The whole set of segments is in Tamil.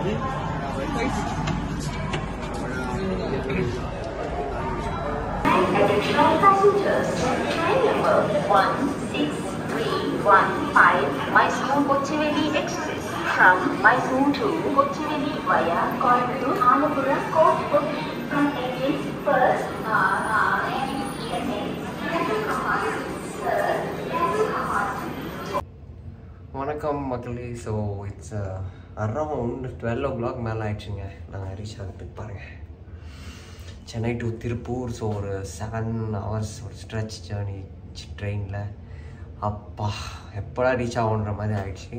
Additional passengers, train number 16315 Mysore Kochiveli Express. From Mysore to Kochiveli via Corridor Alapura Court from engines first uh, uh, வணக்கம் மக்களே. So it's around twelve o'clock மேலே ஆயிடுச்சுங்க. நாங்கள் ரீச் ஆகிறதுக்கு பாருங்கள் சென்னை டு திருப்பூர் ஸோ ஒரு செவன் ஹவர்ஸ் ஒரு ஸ்ட்ரெச் ஜேர்னி ட்ரெயினில் அப்பா எப்படா ரீச் ஆகுன்ற மாதிரி ஆயிடுச்சு.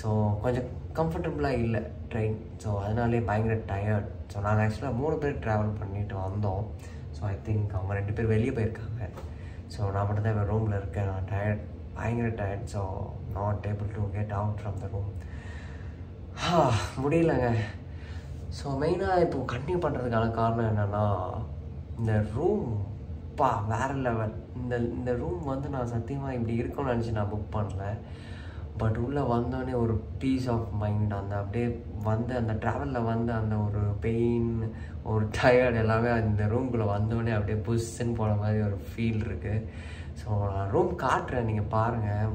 ஸோ கொஞ்சம் கம்ஃபர்டபுளாக இல்லை ட்ரெயின் ஸோ அதனாலே பயங்கர டயர்ட் ஸோ நாங்கள் ஆக்சுவலாக மூணு பேர் ட்ராவல் பண்ணிட்டு வந்தோம். ஸோ ஐ திங்க் அவங்க ரெண்டு பேர் வெளியே போயிருக்காங்க. ஸோ நான் மட்டும் தான் ரூமில் இருக்கேன். நான் டயர்ட் பயங்கர tired so not able to get out from the room முடியலங்க. ஸோ மெயினாக இப்போது கண்டினியூ பண்ணுறதுக்கான காரணம் என்னென்னா இந்த ரூம் பா வேறு லெவல் இந்த இந்த ரூம் வந்து நான் சத்தியமாக இப்படி இருக்கும்னு நினச்சி நான் புக் பண்ணல. பட் உள்ளே வந்தோடனே ஒரு பீஸ் ஆஃப் மைண்ட் அந்த அப்படியே வந்து அந்த ட்ராவலில் வந்து அந்த ஒரு பெயின் ஒரு டயர்ட் எல்லாமே அந்த ரூம்குள்ளே வந்தோடனே அப்படியே புஷ்ஷுன்னு போன மாதிரி ஒரு ஃபீல் இருக்குது ஸோ நான் ரூம் காட்டுறேன். நீங்கள் பாருங்கள்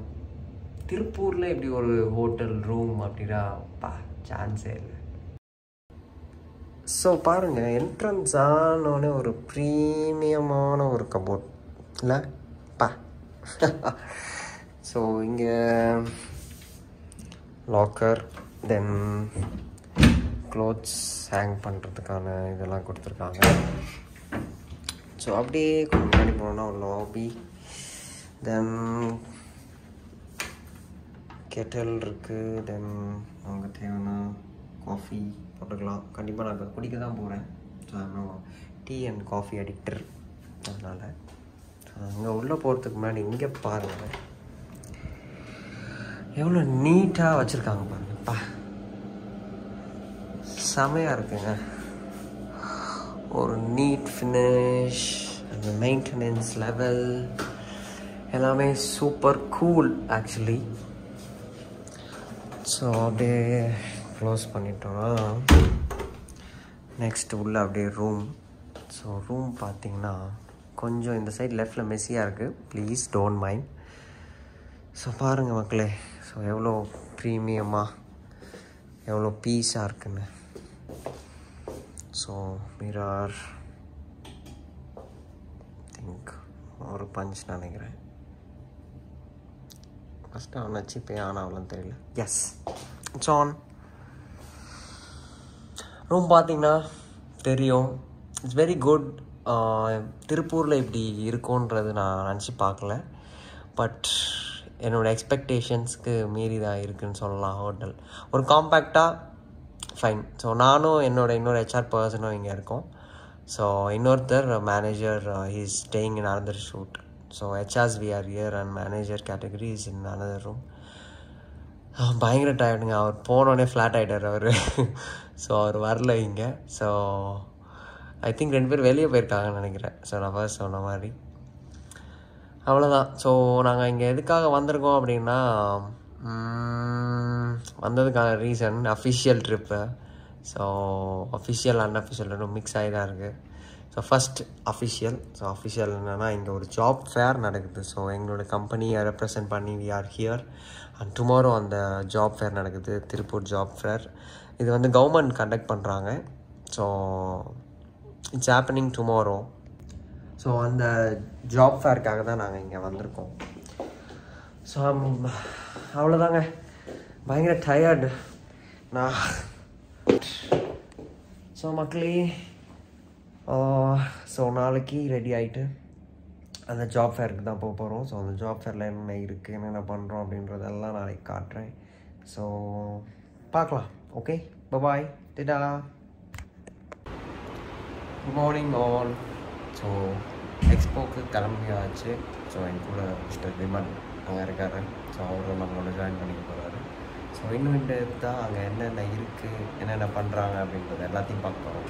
திருப்பூரில் இப்படி ஒரு ஹோட்டல் ரூம் அப்படின்னா பா சான்ஸே இல்லை ஸோ பாருங்கள் என்ட்ரன்ஸ் ஆனோடனே ஒரு ப்ரீமியமான ஒரு கபோர்ட் இல்லை? பா. ஸோ இங்கே லாக்கர் தென் க்ளோத்ஸ் ஹேங் பண்ணுறதுக்கான இதெல்லாம் கொடுத்துருக்காங்க. ஸோ அப்படியே கொஞ்சம் முன்னாடி போனோம்னா ஒரு லாபி தென் கெட்டல் இருக்குது தென் அவங்க தேவைன்னா காஃபி போட்டுக்கலாம். கண்டிப்பாக நான் இப்போ குடிக்க தான் போகிறேன் ஸோ நான் டீ அண்ட் காஃபி அடிக்டர் அதனால் அங்கே உள்ளே போகிறதுக்கு முன்னாடி இங்கே பாருங்கள் எவ்வளோ நீட்டாக வச்சுருக்காங்க பாருங்கப்பா செமையாக இருக்குங்க. ஒரு நீட் ஃபினிஷ் அந்த மெயின்டெனன்ஸ் லெவல் எல்லாமே சூப்பர் கூல் ஆக்சுவலி ஸோ அப்படியே க்ளோஸ் பண்ணிட்டோம்னா நெக்ஸ்ட் உள்ள அப்படியே ரூம் ஸோ ரூம் பார்த்தீங்கன்னா கொஞ்சம் இந்த சைட் லெஃப்டில் மெஸ்ஸியாக இருக்குது ப்ளீஸ் டோன்ட் மைண்ட் ஸோ பாருங்கள் மக்களே ஸோ எவ்வளோ ப்ரீமியமாக எவ்வளோ பீஸாக இருக்குன்னு. ஸோ மிரார் திங்க் ஒரு பஞ்ச் நினைக்கிறேன். ஃபஸ்ட்டு ஆன் வச்சு இப்போ ஆன் ஆகலன்னு தெரியல. எஸ் இட்ஸ் ஆன் ரூம் பார்த்தீங்கன்னா தெரியும். இட்ஸ் வெரி குட் திருப்பூரில் இப்படி இருக்கும்ன்றது நான் நினச்சி பார்க்கல. பட் என்னோடய எக்ஸ்பெக்டேஷன்ஸ்க்கு மீறி தான் இருக்குதுன்னு சொல்லலாம் ஹோட்டல் ஒரு காம்பேக்டாக ஃபைன் ஸோ நானும் என்னோட இன்னொரு ஹெச்ஆர் பர்சனும் இங்கே இருக்கோம். ஸோ இன்னொருத்தர் manager he's staying in another shoot so HRs we are here and manager category is in another room பயங்கர டயர்டுங்க அவர் போனோடனே ஃப்ளாட் ஆகிட்டார் அவர். ஸோ அவர் வரல இங்கே. ஸோ ஐ திங்க் ரெண்டு பேர் வெளியே போயிருக்காங்கன்னு நினைக்கிறேன். ஸோ நான் ஃபர்ஸ்ட் சொன்ன மாதிரி. அவ்வளோதான் ஸோ நாங்கள் இங்கே எதுக்காக வந்திருக்கோம் அப்படின்னா வந்ததுக்கான reason official trip so official unofficial ரெண்டும் மிக்ஸ் ஆகி தான் இருக்குது so first official so official என்னென்னா இங்கே ஒரு ஜாப் ஃபேர் நடக்குது. ஸோ எங்களோட கம்பெனியை ரெப்ரசன்ட் பண்ணி we are here and tomorrow அந்த ஜாப் ஃபேர் நடக்குது. திருப்பூர் ஜாப் ஃபேர் இது வந்து கவர்மெண்ட் கண்டக்ட் பண்ணுறாங்க so it's happening tomorrow so அந்த ஜாப் ஃபேருக்காக தான் நாங்கள் இங்கே வந்திருக்கோம். ஸோ um, அவ்வளோதாங்க பயங்கர டயர்டு நான் ஸோ மக்களே ஸோ நாளைக்கு ரெடி ஆகிட்டு அந்த ஜாப் ஃபேருக்கு தான் போக போகிறோம் ஸோ அந்த ஜாப் ஃபேரில் என்னென்ன இருக்குது என்னென்ன பண்ணுறோம் அப்படின்றதெல்லாம் நாளைக்கு காட்டுறேன். ஸோ பார்க்கலாம். Okay bye bye theta good morning all so எக்ஸ்போக்கு கிளம்பியாச்சு. ஸோ என் கூட மிஸ்டர் விமன் அங்கே இருக்காரு. ஸோ அவரும் நம்மளோட ஜாயின் பண்ணிக்க போகிறாரு ஸோ இன்னும் தான். அங்கே என்னென்ன இருக்குது என்னென்ன பண்ணுறாங்க அப்படின்றத எல்லாத்தையும் பார்க்க போகிறோம்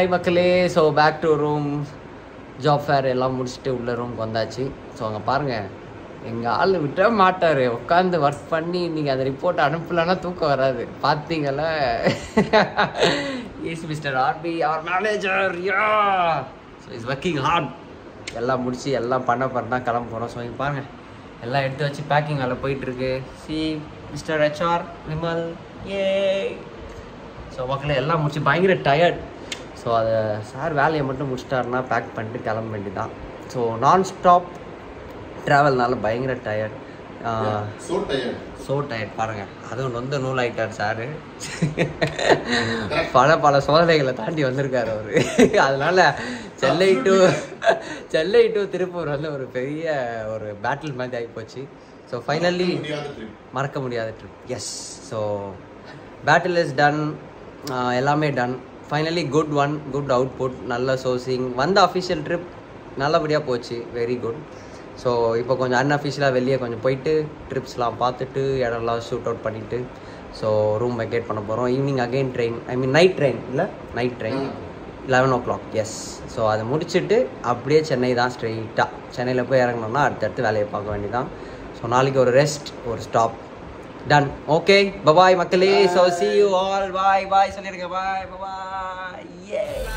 ஹாய் மக்களே. So back to room job fair எல்லாம் முடிச்சுட்டு உள்ள ரூமுக்கு வந்தாச்சு. ஸோ அங்கே பாருங்கள் எங்கள் ஆள் விட்ட மாட்டார். உட்காந்து ஒர்க் பண்ணி நீங்கள் அந்த ரிப்போர்ட் அனுப்பலன்னா தூக்கம் வராது. பார்த்தீங்களா is mister RP our manager yeah so is working hard எல்லாம் முடித்து எல்லாம் பண்ண பண்ணா கிளம்ப போகிறோம் ஸோ இங்கே பாருங்கள் எல்லாம் எடுத்து வச்சு பேக்கிங் அதில் போயிட்டுருக்கு சி மிஸ்டர் ஹெச்ஆர் விமல் ஏ ஸோ மக்களே எல்லாம் முடிச்சு பயங்கர டயர்ட் ஸோ அதை சார் வேலையை மட்டும் முடிச்சிட்டாருன்னா பேக் பண்ணிட்டு கிளம்ப வேண்டியதான் ஸோ நான் ஸ்டாப் ட்ராவல்னால பயங்கர tired So tired. So tired பாருங்க அதுவும் நொந்த நூல் ஆயிட்டார் சாரு. பல பல சோதனைகளை தாண்டி வந்திருக்காரு அவரு. அதனால சென்னை டு சென்னை டு திருப்பூர் வந்து ஒரு பெரிய ஒரு பேட்டில் மாதிரி ஆகி போச்சு ஸோ ஃபைனலி. மறக்க முடியாத trip yes so battle is done எல்லாமே done finally good one good output நல்ல சோர்சிங் வந்த அஃபிஷியல் ட்ரிப் நல்லபடியாக போச்சு. வெரி குட் ஸோ இப்போ கொஞ்சம் அன்அஃபிஷியலாக வெளியே கொஞ்சம் போயிட்டு ட்ரிப்ஸ்லாம் பார்த்துட்டு இடம்லாம் ஷூட் அவுட் பண்ணிவிட்டு ஸோ ரூம் வெக்கேட் பண்ண போகிறோம் evening again train I mean night train இல்லை? Night train eleven o'clock yes so அதை முடிச்சுட்டு அப்படியே சென்னை தான் ஸ்ட்ரெயிட்டாக சென்னையில் போய் இறங்கணும்னா அடுத்தடுத்து வேலையை பார்க்க வேண்டியதான் ஸோ நாளைக்கு ஒரு ரெஸ்ட் ஒரு stop Dan okay Bye bye Maklis So see you all. Bye bye Selamat Bye bye bye Yeah.